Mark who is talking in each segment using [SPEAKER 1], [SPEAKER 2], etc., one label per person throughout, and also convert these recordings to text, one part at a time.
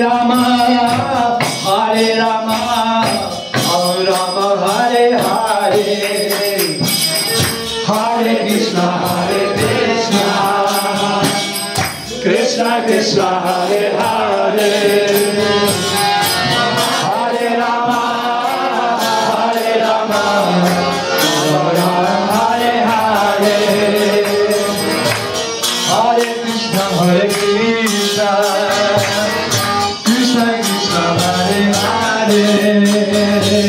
[SPEAKER 1] Rama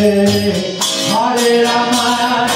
[SPEAKER 1] Hare Rama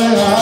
[SPEAKER 1] Hare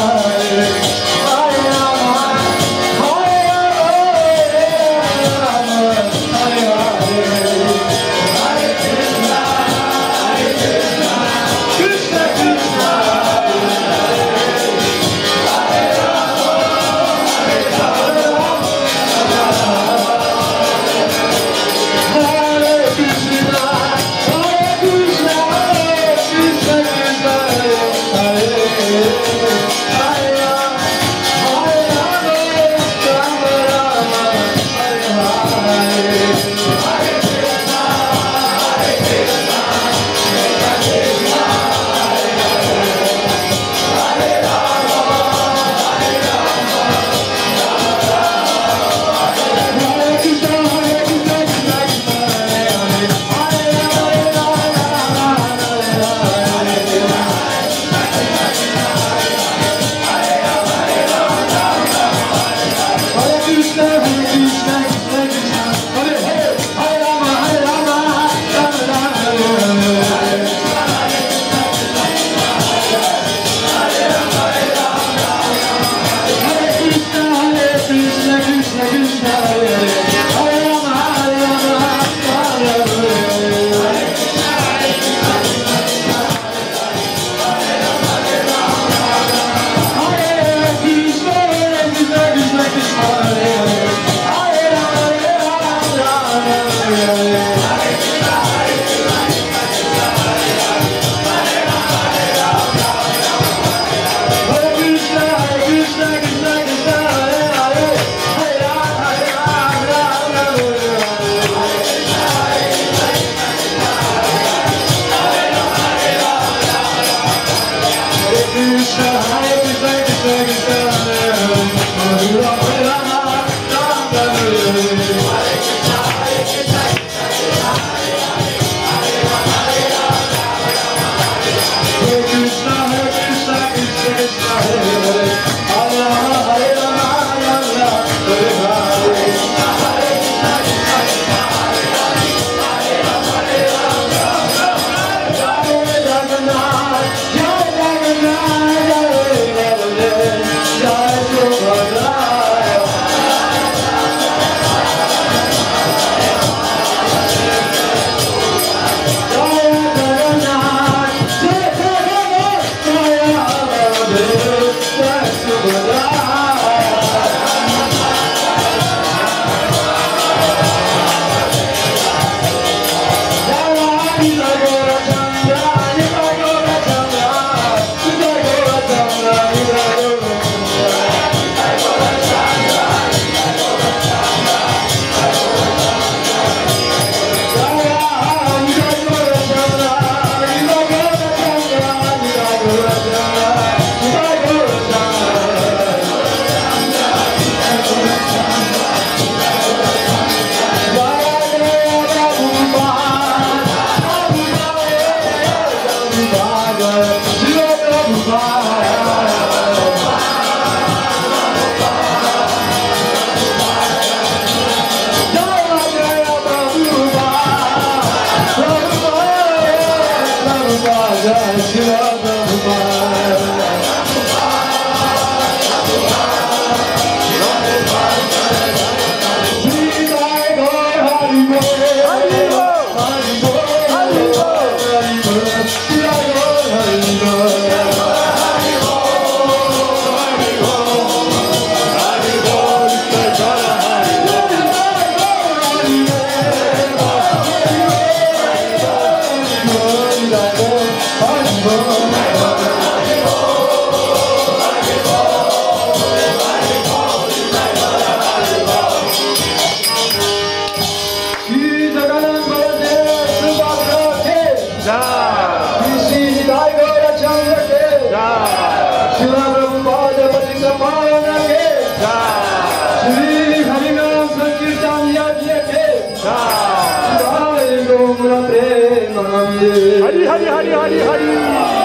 [SPEAKER 1] Hari Hari Hari Hari